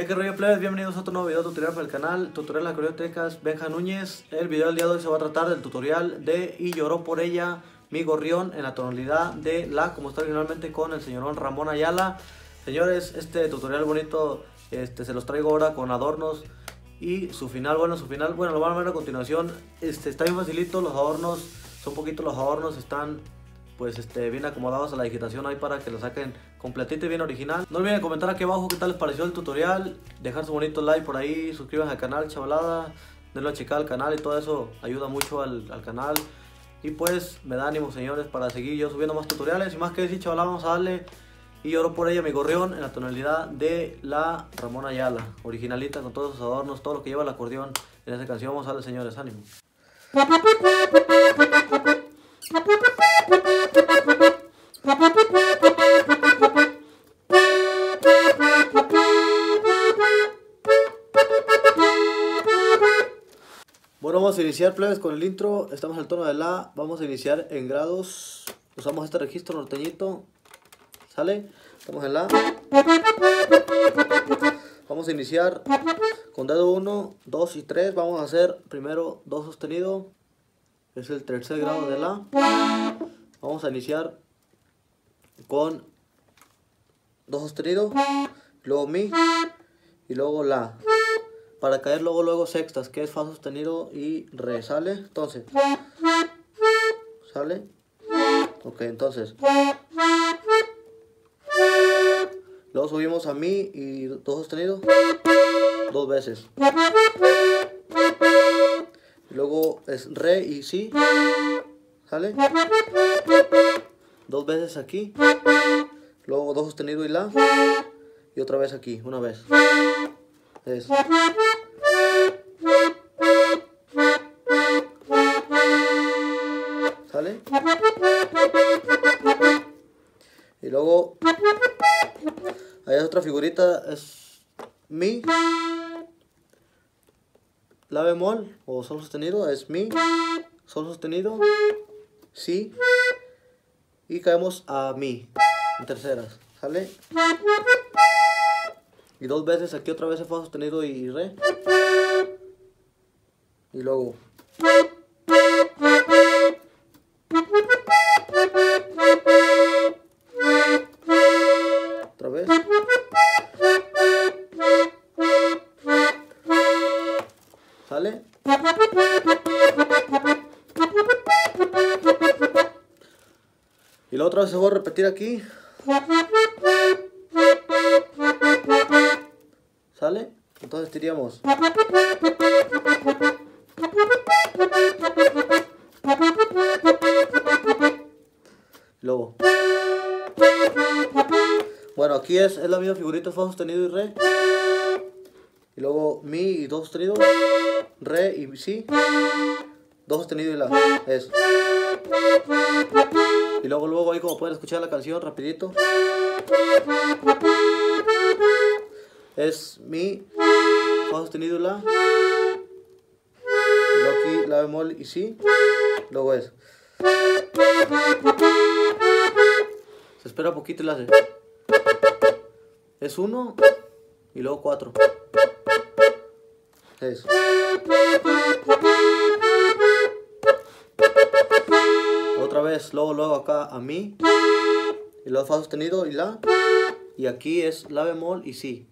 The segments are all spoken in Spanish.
Hey, que rollo plebes, bienvenidos a otro nuevo video tutorial para el canal, tutorial de Coriotecas, Benja Núñez. El video del día de hoy se va a tratar del tutorial de Y lloró por ella, mi gorrión, en la tonalidad de La, como está originalmente con el señorón Ramón Ayala. Señores, este tutorial bonito este, se los traigo ahora con adornos y su final, bueno, su final, bueno, lo van a ver a continuación. Este, está bien facilito, los adornos, son poquitos los adornos, están pues este, bien acomodados a la digitación ahí para que lo saquen completito y bien original. No olviden comentar aquí abajo qué tal les pareció el tutorial, dejar su bonito like por ahí, suscríbanse al canal, chavalada, denle a checar al canal y todo eso ayuda mucho al, al, canal. Y pues me da ánimo señores para seguir yo subiendo más tutoriales y más que decir chavalada vamos a darle y lloro por ella mi gorrión en la tonalidad de la Ramón Ayala, originalita con todos sus adornos, todo lo que lleva el acordeón en esa canción. Vamos a darle señores, ánimo. Bueno, vamos a iniciar plebes con el intro. Estamos el tono de La. Vamos a iniciar en grados. Usamos este registro norteñito. ¿Sale? Estamos en La. Vamos a iniciar con dedo 1, 2 y 3. Vamos a hacer primero Do sostenido. Es el tercer grado de La. Vamos a iniciar con Do sostenido. Luego Mi. Y luego La para caer luego luego sextas que es fa sostenido y re sale entonces sale ok entonces luego subimos a mi y do sostenido dos veces luego es re y si sale dos veces aquí luego do sostenido y la y otra vez aquí una vez. Es. ¿Sale? Y luego hay otra figurita, es Mi, La bemol o Sol sostenido, es Mi, Sol sostenido, Si y caemos a Mi en terceras, ¿sale? Y dos veces aquí otra vez Fa sostenido y Re. Y luego. Otra vez se va a repetir aquí. ¿Sale? Entonces diríamos. Luego. Bueno, aquí es, es la misma figurita, fa sostenido y re. Y luego mi y do sostenido, re y si. Do sostenido y la. Es. Y luego, luego ahí como pueden escuchar la canción rapidito. Es mi fa sostenido la luego aquí la bemol y si luego es. Se espera poquito y la hace. Es uno y luego cuatro. Es otra vez luego luego acá a mi y luego fa sostenido y la y aquí es la bemol y si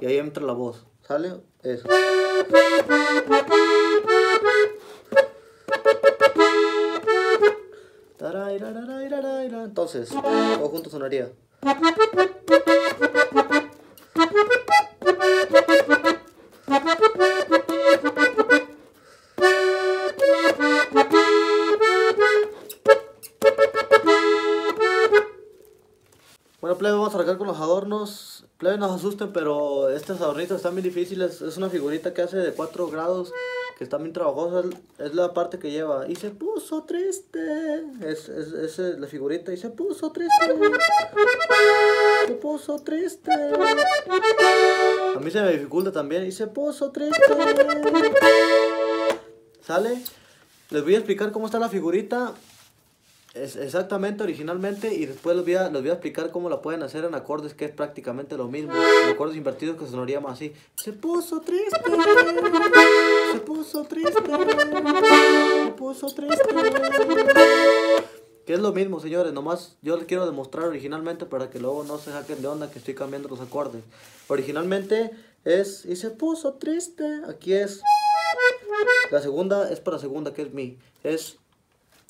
y ahí entra la voz, ¿sale? Eso. Entonces, todo junto sonaría. Adornos. Plebe, no se asusten, pero estos adornitos están bien difíciles. Es una figurita que hace de 4 grados, que está bien trabajosa. Es la parte que lleva. Y se puso triste. Es, es, es la figurita. Y se puso triste. Se puso triste. A mí se me dificulta también. Y se puso triste. ¿Sale? Les voy a explicar cómo está la figurita. Es exactamente, originalmente, y después les voy, a, les voy a explicar cómo la pueden hacer en acordes, que es prácticamente lo mismo. En acordes invertidos que sonaría más así. Se puso triste, se puso triste, se puso triste. Que es lo mismo, señores, nomás yo les quiero demostrar originalmente para que luego no se saquen de onda que estoy cambiando los acordes. Originalmente es, y se puso triste, aquí es, la segunda es para segunda, que es mi, es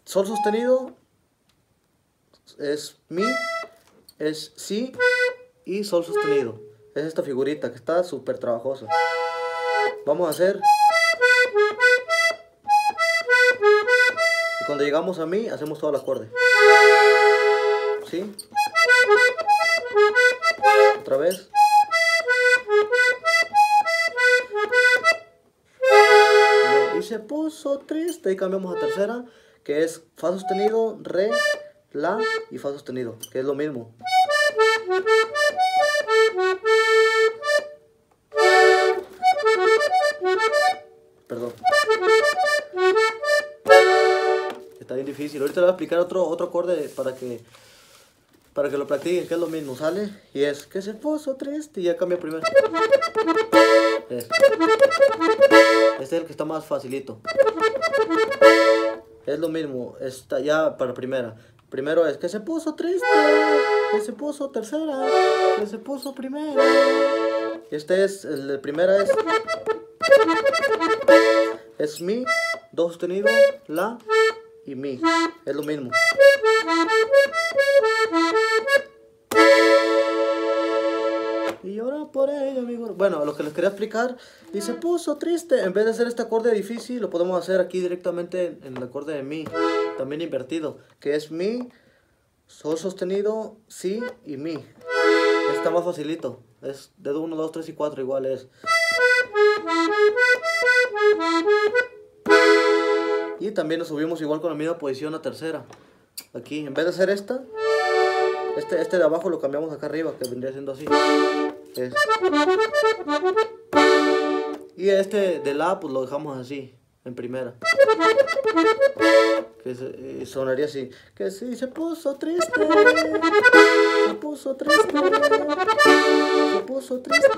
sol sostenido, es mi, es si y sol sostenido. Es esta figurita que está súper trabajosa. Vamos a hacer... Y cuando llegamos a mi, hacemos todo el acorde. ¿Sí? Otra vez. Y se puso triste. Y cambiamos a tercera, que es Fa sostenido, Re, La y Fa sostenido, que es lo mismo. Perdón. Está bien difícil. Ahorita le voy a explicar otro, otro acorde para que para que lo practiquen, que es lo mismo, ¿sale? Y es que se puso triste y ya cambia primero. Este. este es el que está más facilito. Es lo mismo, está ya para primera. Primero es que se puso triste, que se puso tercera, que se puso primera. Este es, el primera es... Es mi, do sostenido, la y mi. Es lo mismo. Y ahora por ello, amigo. Bueno, lo que les quería explicar. Y se puso triste. En vez de hacer este acorde difícil, lo podemos hacer aquí directamente en el acorde de mi. También invertido. Que es mi, sol sostenido, si y mi. Está más facilito. Es dedo 1, 2, 3 y 4 igual es. Y también nos subimos igual con la misma posición a tercera. Aquí, en vez de hacer esta, este, este de abajo lo cambiamos acá arriba, que vendría siendo así. Es. Y este de la, pues lo dejamos así, en primera. Que se, sonaría así. Que sí, se puso triste. Se puso triste. Se puso triste.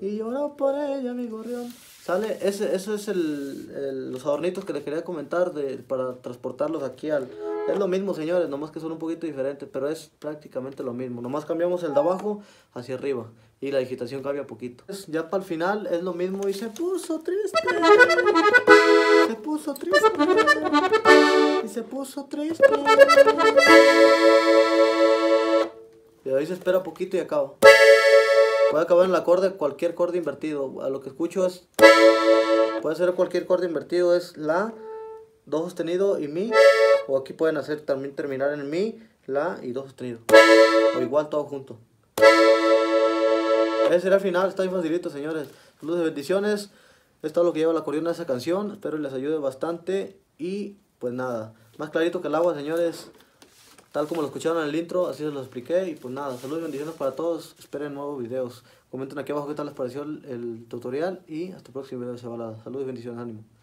Y lloró por ella, mi gorrión. Sale, ese, eso es el, el, los adornitos que les quería comentar de, para transportarlos aquí al... Es lo mismo, señores, nomás que son un poquito diferentes, pero es prácticamente lo mismo. Nomás cambiamos el de abajo hacia arriba y la digitación cambia poquito. Ya para el final es lo mismo y se puso triste. Se puso triste. Y se puso triste. Y ahí se espera poquito y acaba. Puede acabar en el acorde, cualquier acorde invertido. A lo que escucho es... Puede ser cualquier acorde invertido, es La, Do sostenido y Mi. O aquí pueden hacer también terminar en Mi, La y Do sostenido. O igual todo junto. Ese será el final, está bien facilito señores. Saludos y bendiciones. Es todo lo que lleva la acordeón de esa canción. Espero les ayude bastante. Y pues nada, más clarito que el agua señores. Tal como lo escucharon en el intro, así se lo expliqué. Y pues nada, saludos y bendiciones para todos. Esperen nuevos videos. Comenten aquí abajo qué tal les pareció el, el tutorial. Y hasta el próximo video de Saludos y bendiciones, ánimo.